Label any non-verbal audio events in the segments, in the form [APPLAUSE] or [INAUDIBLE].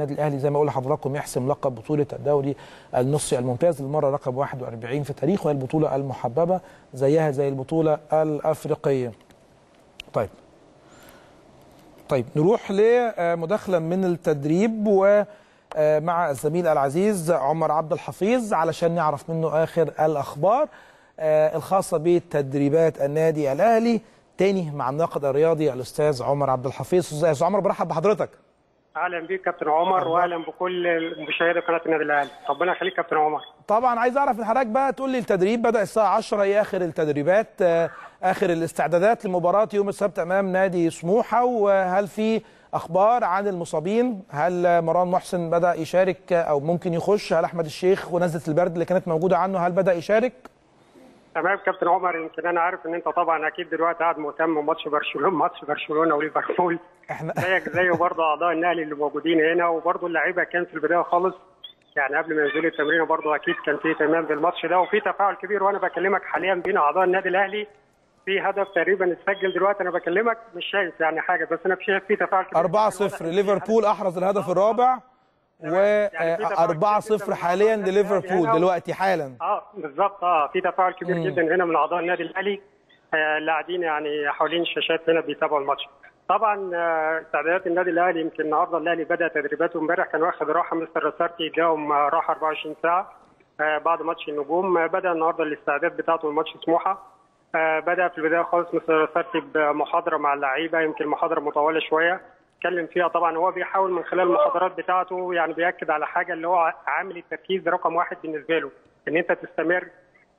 النادي الأهلي زي ما أقول لحضراتكم يحسم لقب بطولة الدوري النصفي الممتاز للمرة رقم 41 في تاريخه وهي البطولة المحببة زيها زي البطولة الأفريقية. طيب. طيب نروح لمداخلة من التدريب ومع الزميل العزيز عمر عبد الحفيظ علشان نعرف منه آخر الأخبار الخاصة بتدريبات النادي الأهلي. تاني مع الناقد الرياضي الأستاذ عمر عبد الحفيظ. أستاذ عمر برحب بحضرتك. أهلا بيك كابتن عمر واهلا بكل مشاهدي قناة النادي الأهلي. ربنا يخليك كابتن عمر. طبعا عايز أعرف من حضرتك بقى تقول لي التدريب بدأ الساعة 10 إيه آخر التدريبات؟ آخر الاستعدادات لمباراة يوم السبت أمام نادي سموحة وهل في أخبار عن المصابين؟ هل مروان محسن بدأ يشارك أو ممكن يخش؟ هل أحمد الشيخ ونزلة البرد اللي كانت موجودة عنه هل بدأ يشارك؟ تمام كابتن عمر يمكن أنا عارف إن أنت طبعا أكيد دلوقتي قاعد مهتم بماتش برشلونة ماتش برشلونة وليفربول. إحنا [LAUGHS] زيك زي برضه أعضاء النادي اللي موجودين هنا وبرضه اللعيبة كان في البداية خالص. يعني قبل ما ينزلوا التمرين برضه أكيد كان في اهتمام بالماتش ده. وفي تفاعل كبير وأنا بكلمك حاليا بين أعضاء النادي الأهلي. في هدف تقريبا اتسجل دلوقتي أنا بكلمك مش شايف يعني حاجة بس أنا شايف في تفاعل كبير. 4-0 [LAUGHS] ليفربول أحرز الهدف الرابع. و 4-0 حاليا لليفربول دلوقتي حالا. آه بالظبط. آه في تفاعل كبير جدا هنا من أعضاء النادي الأهلي. آه اللي قاعدين يعني حوالين الشاشات هنا بيتابعوا الماتش. طبعا استعدادات النادي الأهلي. يمكن النهارده الأهلي بدأ تدريباته امبارح كان واخد راحة. مستر رسارتي اداهم راحة 24 ساعة آه بعد ماتش النجوم. بدأ النهارده الاستعداد بتاعته لماتش سموحه آه بدأ في البداية خالص مستر رسارتي بمحاضرة مع اللعيبة. يمكن محاضره مطولة شوية. اتكلم فيها طبعا. هو بيحاول من خلال المحاضرات بتاعته يعني بيأكد على حاجة اللي هو عامل التركيز رقم واحد بالنسبة له إن أنت تستمر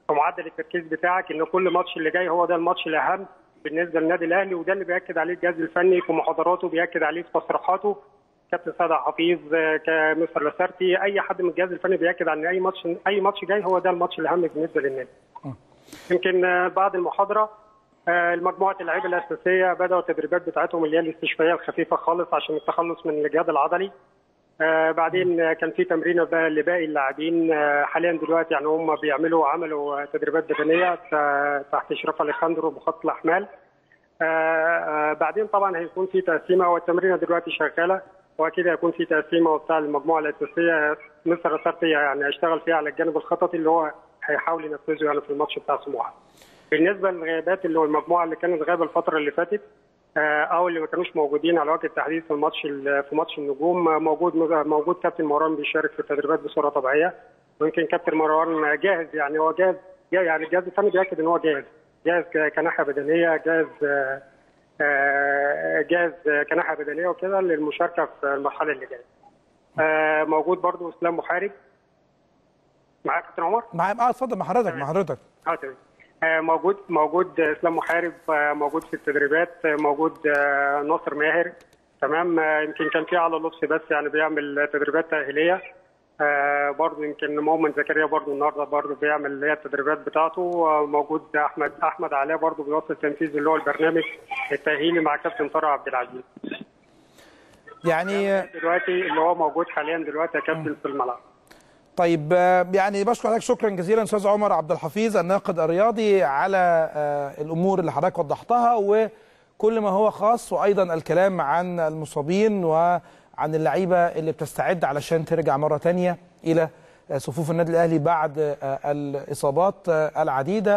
في معدل التركيز بتاعك إن كل ماتش اللي جاي هو ده الماتش الأهم بالنسبة للنادي الأهلي. وده اللي بيأكد عليه الجهاز الفني في محاضراته بيأكد عليه في تصريحاته. كابتن سيد حفيظ كمستر لاسارتي أي حد من الجهاز الفني بيأكد على إن أي ماتش أي ماتش جاي هو ده الماتش الأهم بالنسبة للنادي. يمكن بعد المحاضرة المجموعة اللعيبة الأساسية بدأوا التدريبات بتاعتهم اللي هي الاستشفائية الخفيفة خالص عشان التخلص من الجهاد العضلي. آه بعدين كان في تمرين لباقي اللاعبين آه حاليا دلوقتي يعني هم بيعملوا عملوا تدريبات بدنية تحت إشراف اليخاندرو بخط الأحمال. آه بعدين طبعا هيكون في تقسيمة والتمرينه دلوقتي شغالة وأكيد هيكون في تقسيمة بتاع المجموعة الأساسية مستر رسارتي يعني هيشتغل فيها على الجانب الخططي اللي هو هيحاول ينفذه يعني في الماتش بتاع سموحه. بالنسبة للغيابات اللي هو المجموعة اللي كانت غايبة الفترة اللي فاتت أو اللي ما كانوش موجودين على وجه التحديد في الماتش في ماتش النجوم موجود موجود كابتن مروان بيشارك في التدريبات بصورة طبيعية. ويمكن كابتن مروان جاهز يعني هو جاهز يعني الجهاز الفني بياكد إن هو جاهز. جاهز كناحية بدنية جاهز جاهز كناحية بدنية وكده للمشاركة في المرحلة اللي جاية. موجود برضو إسلام محارب. معاك كابتن عمر؟ معايا آه اتفضل مع حضرتك مع حضرتك. آه تمام. موجود موجود إسلام محارب موجود في التدريبات موجود ناصر ماهر. تمام؟ يمكن كان في على لطفي بس يعني بيعمل تدريبات تأهيلية. برضه يمكن مؤمن زكريا برضه النهارده برضه بيعمل اللي هي التدريبات بتاعته. موجود احمد أحمد علاء برضه بيوصل تنفيذ اللي هو البرنامج التأهيلي مع كابتن طارق عبد العزيز. يعني دلوقتي اللي هو موجود حاليا دلوقتي يا كابتن في الملعب. طيب يعني بشكر حضرتك. شكرا جزيلا أستاذ عمر عبد الحفيظ الناقد الرياضي على الأمور اللي حضرتك وضحتها وكل ما هو خاص وأيضا الكلام عن المصابين وعن اللعيبة اللي بتستعد علشان ترجع مرة ثانية إلى صفوف النادي الأهلي بعد الإصابات العديدة.